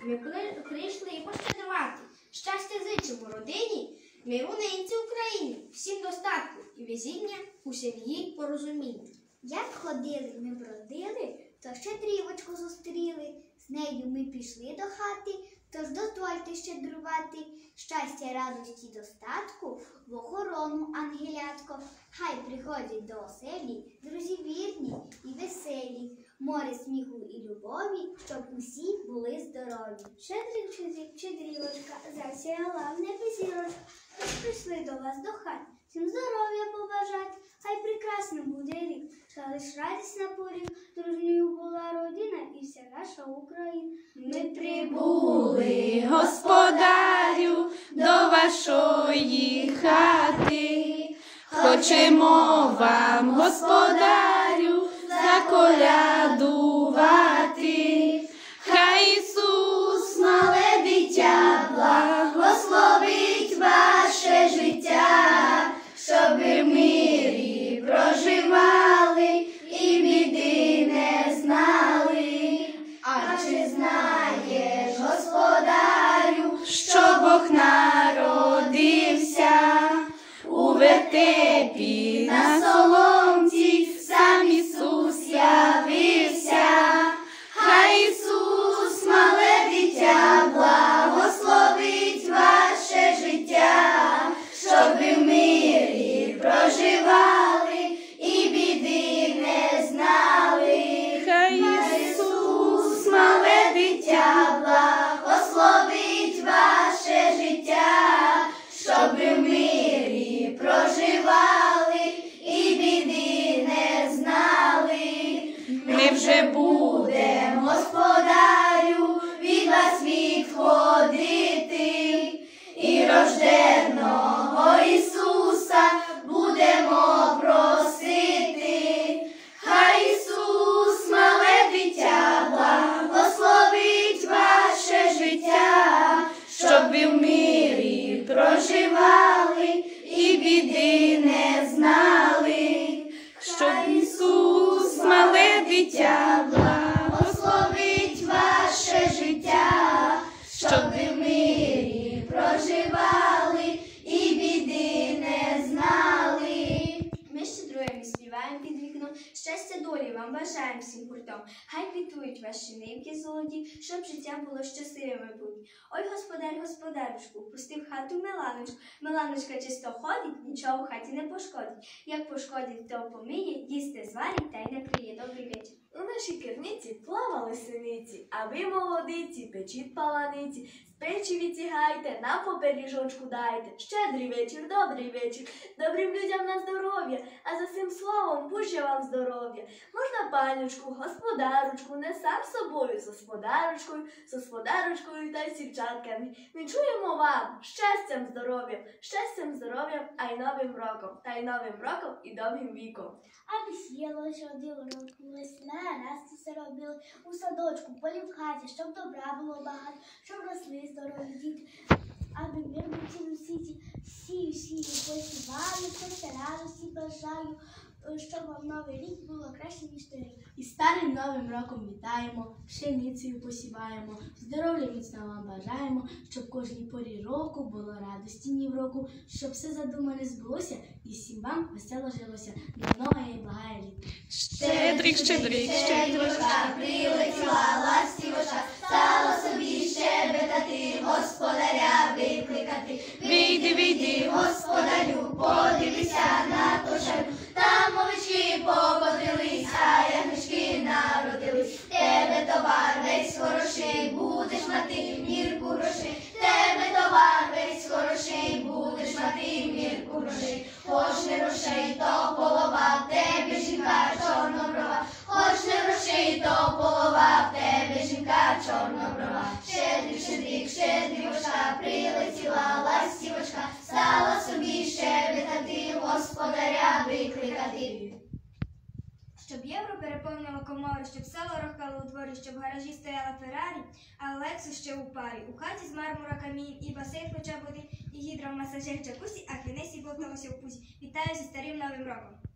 ми при- прийшли пощедрувати. Щастя зичимо родині, миру ненці Україні, всім достатку і везіння у сім'ї порозуміння. Як ходили ми бродили, то щедрівочку зустріли. З нею ми пішли до хати, тож дозвольте щедрувати. Щастя, радості, достатку, в охорону ангелятко. Хай приходять до оселі, друзі вірні і веселі. Море сміху і любові, щоб усі були здорові. Щедрик, щедрівочка, засіяла в небі зірочка. Прийшли до вас до хат, всім здоров'я побажать. Хай прекрасним буде рік, що лиш радість на поріг, дружньою була родина і вся наша Україна. Ми Були, господарю, до вашої хати. Хочемо вам, господарю, у проживали і біди не вам бажаємо всім гуртом. Хай квітують ваші нивки золоті, щоб життя було щасливим будь. Ой, господар, господарочку, пустив хату Меланочку. Меланочка чисто ходить, нічого в хаті не пошкодить. Як пошкодить, то помиє, їсти зварить та й накриє. Добрий вечір. У нашій керниці плавали синиці, а ви, молодиці, печіть паланиці, з печі відтягайте, на поперіжочку дайте. Щедрий вечір, добрий вечір, добрим людям на здоров'я, а за цим словом пуще вам здоров'я. Можна панючку, господарочку, не сам собою, з господарочкою, з господарочкою та й сівчатками. Ми чуємо вам щастям, здоров'ям, щастям, здоров'ям, а й новим роком, та й новим роком і довгим віком. Аби сіялося один рок, весна, раз це все робили у садочку, полі в хаті, щоб добра було багато, щоб росли здорові діти. Аби мир був цілому світі, всі, всі посіваю, щастя, всі бажаю, щоб вам новий рік було краще, ніж той рік. І старим новим роком вітаємо, пшеницею посіваємо, здоров'я міцно вам бажаємо, щоб кожній порі року було радості ні в року, щоб все задумане збулося і всім вам весело жилося. На я і благає літ. Щедрик, щедрик, щедрик, прилетіла ластівочка, чорноброва. Щедрик, щедрик, щедрівочка, прилетіла ластівочка, стала собі щебетати, господаря викликати. Щоб євро переповнило комори, щоб село рохало у дворі, щоб в гаражі стояла Феррарі, а Лексус ще у парі. У хаті з мармура камінь, і басейн хоча води, і гідромасажер джакусі, а Хенесі болталося в пузі. Вітаю зі старим новим роком!